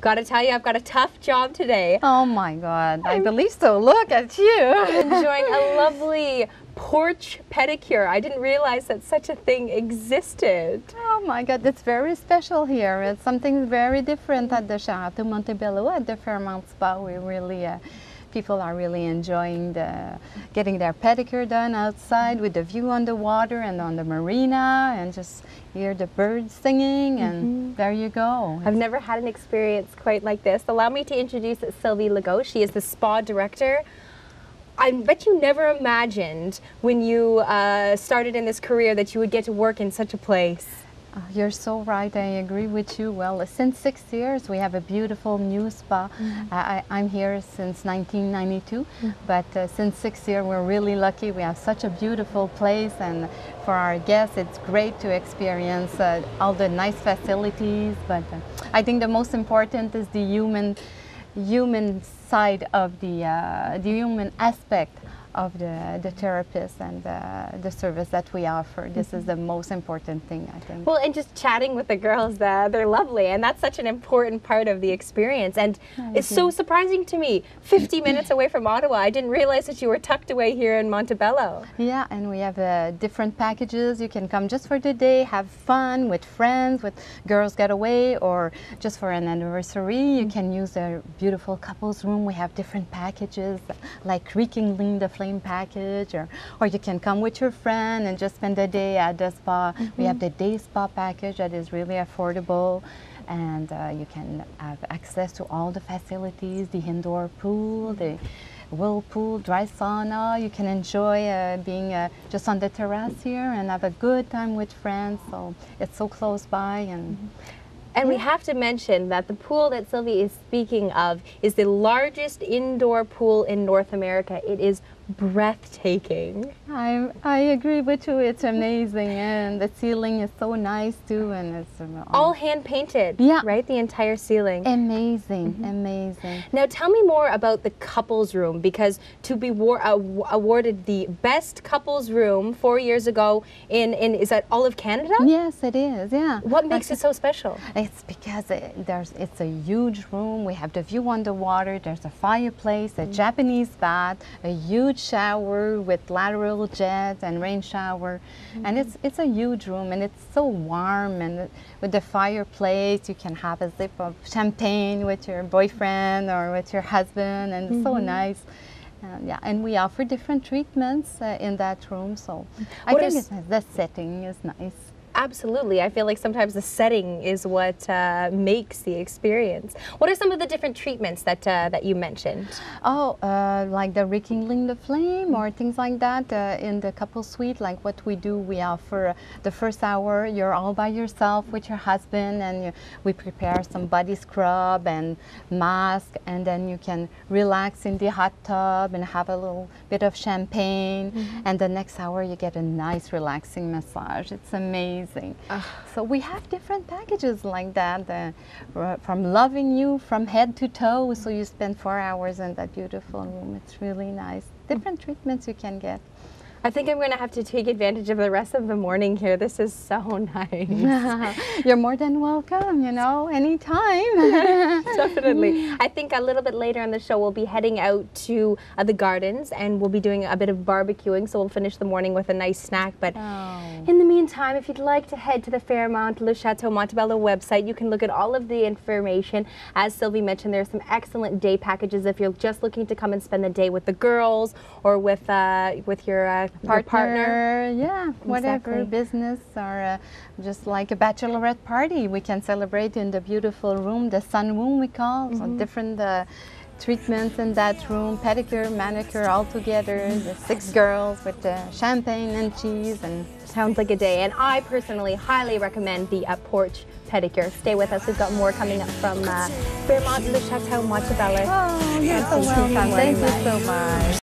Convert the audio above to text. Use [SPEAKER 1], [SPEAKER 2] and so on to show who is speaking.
[SPEAKER 1] Gotta tell you, I've got a tough job today.
[SPEAKER 2] Oh my God, I believe so. Look at you.
[SPEAKER 1] Enjoying a lovely porch pedicure. I didn't realize that such a thing existed.
[SPEAKER 2] Oh my God, it's very special here. It's something very different at the Chateau Montebello at the Fairmont Spa. We really, uh, people are really enjoying the getting their pedicure done outside with the view on the water and on the marina, and just hear the birds singing, and there you go.
[SPEAKER 1] I've never had an experience quite like this. Allow me to introduce Sylvie Legault. She is the spa director. I bet you never imagined when you uh, started in this career that you would get to work in such a place.
[SPEAKER 2] Uh, You're so right. I agree with you. Well, since six years, we have a beautiful new spa. I, I- I'm here since 1992, but uh, since six years, we're really lucky. We have such a beautiful place, and for our guests, it's great to experience uh, all the nice facilities. But uh, I think the most important is the human, human side of the uh, the human aspect of the, the therapist and uh, the service that we offer. This is the most important thing, I think.
[SPEAKER 1] Well, and just chatting with the girls, uh, they're lovely, and that's such an important part of the experience. And it's so surprising to me, 50 minutes away from Ottawa. I didn't realize that you were tucked away here in Montebello.
[SPEAKER 2] Yeah, and we have uh, different packages. You can come just for the day, have fun with friends, with girls getaway, or just for an anniversary. You can use a beautiful couples room. We have different packages, like rekindling the flame package, or or you can come with your friend and just spend the day at the spa. We have the day spa package that is really affordable. And uh, you can have access to all the facilities, the indoor pool, the whirlpool, dry sauna. You can enjoy uh, being uh, just on the terrace here and have a good time with friends. So it's so close by and
[SPEAKER 1] And we have to mention that the pool that Sylvie is speaking of is the largest indoor pool in North America. It is breathtaking.
[SPEAKER 2] I I agree with you. It's amazing and the ceiling is so nice too and it's um,
[SPEAKER 1] All hand painted,
[SPEAKER 2] Yeah.
[SPEAKER 1] right? The entire ceiling.
[SPEAKER 2] amazing, amazing.
[SPEAKER 1] Now, tell me more about the couples room because to be war- aw- awarded the best couples room four years ago in, in is that all of Canada?
[SPEAKER 2] Yes, it is. Yeah.
[SPEAKER 1] What makes it so special?
[SPEAKER 2] It's because it, there's it's a huge room. We have the view on the water. There's a fireplace, a Japanese bath, a huge shower with lateral jet and rain shower, and it's it's a huge room and it's so warm and with the fireplace you can have a sip of champagne with your boyfriend or with your husband and it's so nice. Uh, yeah, and we offer different treatments uh, in that room, so I
[SPEAKER 1] What
[SPEAKER 2] think
[SPEAKER 1] is-
[SPEAKER 2] the setting is nice.
[SPEAKER 1] Absolutely. I feel like sometimes the setting is what uh, makes the experience. What are some of the different treatments that uh, that you mentioned?
[SPEAKER 2] Oh, uh, like the rekindling the flame or things like that uh, in the couple suite. Like what we do, we offer the first hour. You're all by yourself with your husband, and you, we prepare some body scrub and mask, and then you can relax in the hot tub and have a little bit of champagne. And the next hour, you get a nice relaxing massage. It's amazing. So we have different packages like that, uh, from loving you from head to toe. So you spend four hours in that beautiful room. It's really nice. Different treatments you can get.
[SPEAKER 1] I think I'm going to have to take advantage of the rest of the morning here. This is so nice.
[SPEAKER 2] You're more than welcome. You know, anytime.
[SPEAKER 1] Definitely. I think a little bit later in the show, we'll be heading out to uh, the gardens and we'll be doing a bit of barbecuing. So we'll finish the morning with a nice snack. But
[SPEAKER 2] Oh.
[SPEAKER 1] in the meantime, if you'd like to head to the Fairmont Le Chateau Montebello website, you can look at all of the information. As Sylvie mentioned, there are some excellent day packages if you're just looking to come and spend the day with the girls or with uh, with your, uh, your partner.
[SPEAKER 2] yeah, whatever
[SPEAKER 1] Exactly.
[SPEAKER 2] business or uh, just like a bachelorette party, we can celebrate in the beautiful room, the sun room we call.
[SPEAKER 1] Mm-hmm.
[SPEAKER 2] So different uh, treatments in that room, pedicure, manicure, all together. The six girls with uh, champagne and cheese and.
[SPEAKER 1] Sounds like a day. And I personally highly recommend the uh, porch pedicure. Stay with us. We've got more coming up from uh, Fairmont Le Chateau Montebello.
[SPEAKER 2] Oh, you're so welcome. Thank you so much.